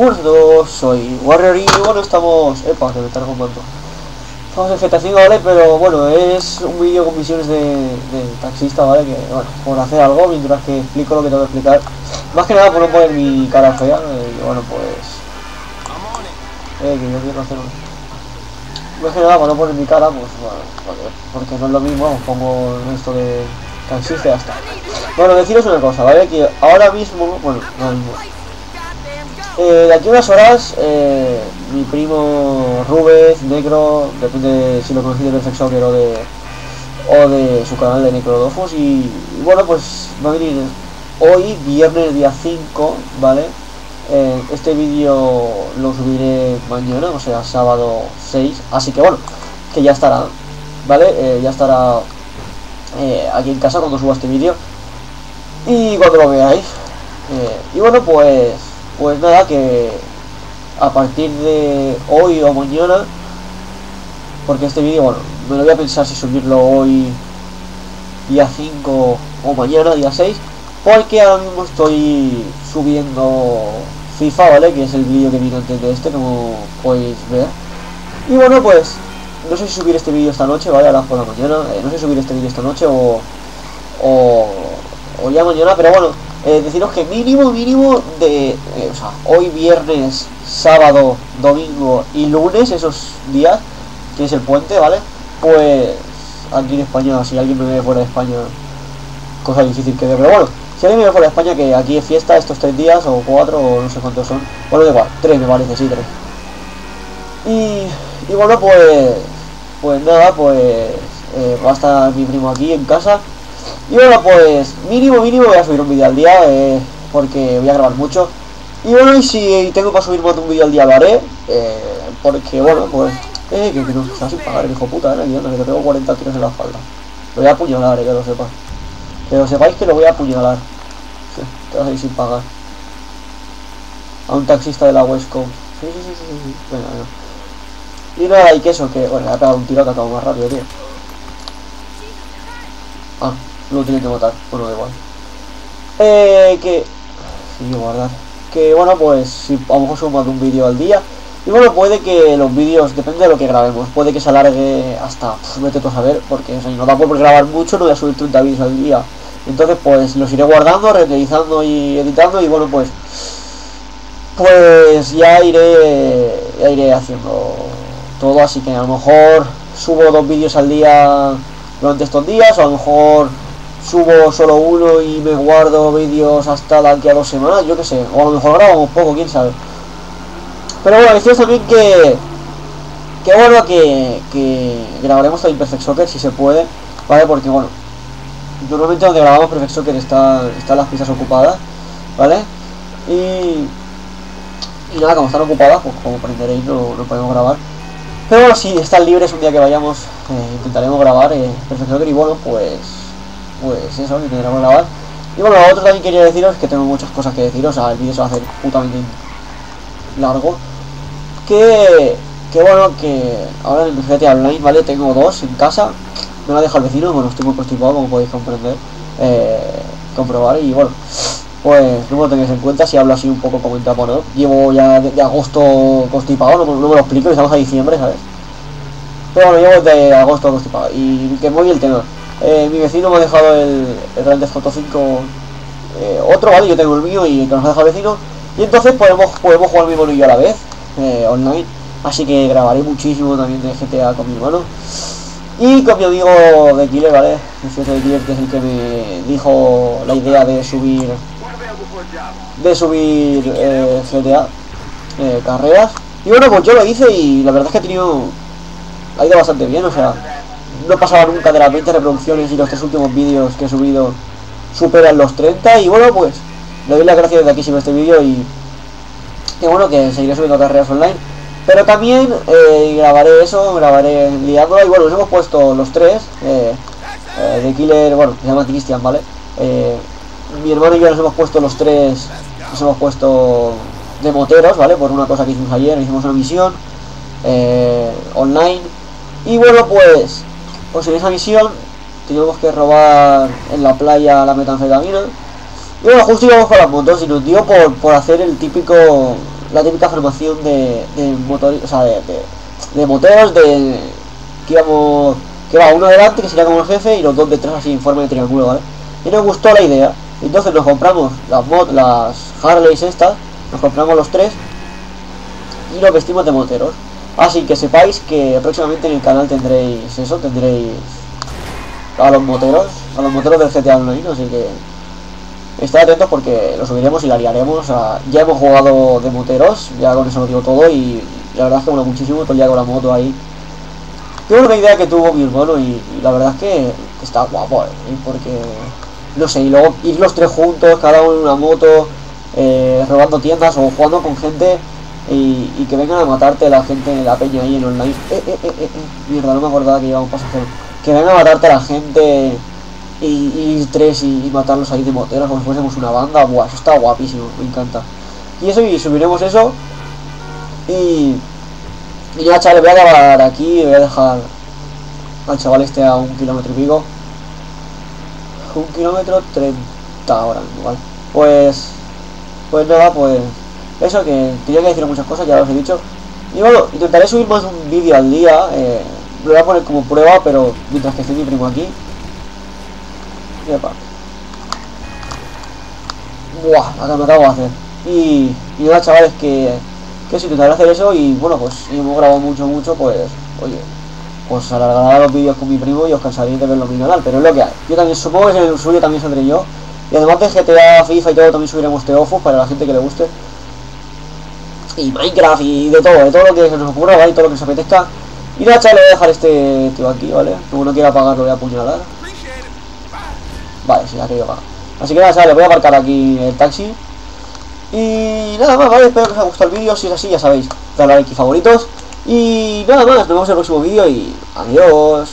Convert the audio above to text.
Buenos soy Warrior y bueno, estamos... Epa, que me cargo un montón. Estamos en GTA 5, ¿vale? Pero bueno, es un vídeo con misiones de, taxista, ¿vale? Que, bueno, por hacer algo mientras que explico lo que tengo que explicar. Más que nada por no poner mi cara fea, eh, bueno, pues... Eh, que yo quiero hacer Más que nada por no poner mi cara, pues bueno, porque, no es lo mismo, pongo esto de taxista y ya está. Bueno, deciros una cosa, ¿vale? Que ahora mismo, bueno, ahora mismo eh, de aquí unas horas, eh, mi primo Rubens, Negro, depende si lo conocéis de Perfect Soccer o de, o de su canal de Necrodofos, y, bueno, pues va a venir hoy, viernes día 5, ¿vale? Eh, este vídeo lo subiré mañana, o sea, sábado 6, así que bueno, que ya estará, ¿vale? Ya estará aquí en casa cuando suba este vídeo, y cuando lo veáis. y bueno, pues pues nada, que a partir de hoy o mañana, porque este vídeo, bueno, me lo voy a pensar si subirlo hoy día 5 o mañana día 6, porque ahora mismo estoy subiendo FIFA, ¿vale? Que es el vídeo que vino antes de este, como podéis ver. Y bueno, pues, no sé si subir este vídeo esta noche, ¿vale? Ahora por la mañana, eh, no sé si subir este vídeo esta noche o, o, o ya mañana, pero bueno, eh, deciros que mínimo, mínimo de, eh, o sea, hoy viernes, sábado, domingo y lunes, esos días, que es el puente, ¿vale? Pues aquí en España, si alguien me ve fuera de España, cosa difícil que ver, pero bueno, si alguien me ve fuera de España, que aquí es fiesta estos tres días, o cuatro, o no sé cuántos son, bueno, da igual, tres me parece, sí, tres. Y, y bueno, pues, pues nada, pues eh, va a estar mi primo aquí en casa y bueno, pues mínimo, mínimo voy a subir un vídeo al día, eh, porque voy a grabar mucho. Y bueno, y si tengo para subir más de un vídeo al día lo haré, eh, porque bueno, pues... Eh, que, que no, va sin pagar el hijo puta, eh, que te tengo 40 tiros en la espalda. Lo voy a apuñalar, eh, que lo sepa. Que lo sepáis que lo voy a apuñalar. te vas a ir sin pagar. A un taxista de la West Coast. Sí, sí, sí, sí, sí. Venga, venga. Y nada, y que eso, que... Bueno, le ha pegado un tiro que acabo más rápido, tío. Lo tiene que matar, bueno, da igual. Eh, que... Sí, guardar. Que bueno, pues si a lo mejor subo más de un vídeo al día. Y bueno, puede que los vídeos, depende de lo que grabemos, puede que se alargue hasta, pff, vete a saber, porque o sea, no da por grabar mucho, no voy a subir 30 vídeos al día. Entonces pues los iré guardando, reutilizando y editando y bueno pues pues ya iré ya iré haciendo todo, así que a lo mejor subo dos vídeos al día durante estos días, o a lo mejor subo solo uno y me guardo vídeos hasta la aquí a dos semanas, yo que sé, o a lo mejor grabamos poco, quién sabe. Pero bueno, deciros también que, que bueno, que, que grabaremos también Perfect Soccer si se puede, ¿vale? Porque bueno, normalmente donde grabamos Perfect Soccer está, están las pistas ocupadas, ¿vale? Y, y nada, como están ocupadas, pues como aprenderéis no, no podemos grabar. Pero bueno, si están libres un día que vayamos, eh, intentaremos grabar eh, Perfect Soccer y bueno, pues pues eso, intentaremos grabar. Y bueno, lo otro también quería deciros que tengo muchas cosas que deciros, o sea, el vídeo se va a hacer putamente largo. Que, que bueno, que ahora en GTA Online, ¿vale? Tengo dos en casa, me la deja el vecino, bueno, estoy muy constipado, como podéis comprender, eh, comprobar, y bueno, pues no me lo tengáis en cuenta si hablo así un poco como tapo, ¿no? Llevo ya de, agosto constipado, no, no, me lo explico, estamos a diciembre, ¿sabes? Pero bueno, llevo de agosto constipado, y que muy el tema. Eh, mi vecino me ha dejado el, el Grand Theft Auto 5 eh, otro, ¿vale? Yo tengo el mío y que nos ha dejado el vecino. Y entonces podemos, podemos jugar mi hermano y a la vez, eh, online. Así que grabaré muchísimo también de GTA con mi hermano. Y con mi amigo de Killer, ¿vale? El que es el que me dijo la idea de subir... De subir eh, GTA eh, carreras. Y bueno, pues yo lo hice y la verdad es que ha tenido... Ha ido bastante bien, o sea no pasaba nunca de las 20 reproducciones y los tres últimos vídeos que he subido superan los 30 y bueno pues le doy las gracias desde aquí si este vídeo y que bueno que seguiré subiendo carreras online pero también eh, grabaré eso, grabaré liándola y bueno nos hemos puesto los tres eh, eh, de Killer, bueno se llama Cristian, ¿vale? Eh, mi hermano y yo nos hemos puesto los tres nos hemos puesto de moteros, ¿vale? Por una cosa que hicimos ayer, hicimos una misión eh, online y bueno pues pues en esa misión teníamos que robar en la playa la metanfetamina. Y bueno, justo íbamos con las motos y nos dio por, por hacer el típico la típica formación de, de o sea, de, de, moteros, de que íbamos, que va uno adelante, que sería como el jefe, y los dos detrás así en forma de triángulo, ¿vale? Y nos gustó la idea, entonces nos compramos las mod, las Harleys estas, nos compramos los tres, y nos vestimos de moteros. Así que sepáis que próximamente en el canal tendréis eso, tendréis a los moteros, a los moteros del GTA Online, así que estad atentos porque lo subiremos y la liaremos. Sea, ya hemos jugado de moteros, ya con eso lo digo todo y la verdad es que mola muchísimo todo el día con la moto ahí. Tengo una idea que tuvo mi hermano y, y la verdad es que está guapo, ¿eh? porque no sé, y luego ir los tres juntos, cada uno en una moto, eh, robando tiendas o jugando con gente y, que vengan a matarte la gente en la peña ahí en online. Eh, eh, eh, eh, mierda, no me acordaba que llevaba un pasajero. Que vengan a matarte la gente y, tres y, y, matarlos ahí de moteros como si fuésemos una banda. Buah, eso está guapísimo, me encanta. Y eso, y subiremos eso. Y. Y ya, chavales, voy a acabar aquí. Voy a dejar al chaval este a un kilómetro y pico. Un kilómetro treinta ahora mismo, ¿vale? Pues. Pues nada, pues. Eso que tenía que decir muchas cosas, ya os he dicho. Y bueno, intentaré subir más un vídeo al día. Eh, lo voy a poner como prueba, pero mientras que esté mi primo aquí. Y epa. Buah, acá me acabo de hacer. Y, y nada, chavales, que, que si intentaré hacer eso y bueno, pues si hemos grabado mucho, mucho, pues, oye, pues alargará los vídeos con mi primo y os cansaréis de verlo en mi canal, pero es lo que hay. Yo también supongo que en el suyo también saldré yo. Y además de GTA, FIFA y todo, también subiremos Teofos para la gente que le guste. Y Minecraft y de todo, de todo lo que se nos ocurra, ¿vale? Y todo lo que se apetezca. Y nada, chavales, voy a dejar este tío aquí, ¿vale? Como no quiera apagar, lo voy a apuñalar. Vale, sí, ya querido apagar. Así que nada, chavales, voy a aparcar aquí el taxi. Y nada más, ¿vale? Espero que os haya gustado el vídeo. Si es así, ya sabéis, darle a like y favoritos. Y nada más, nos vemos en el próximo vídeo y adiós.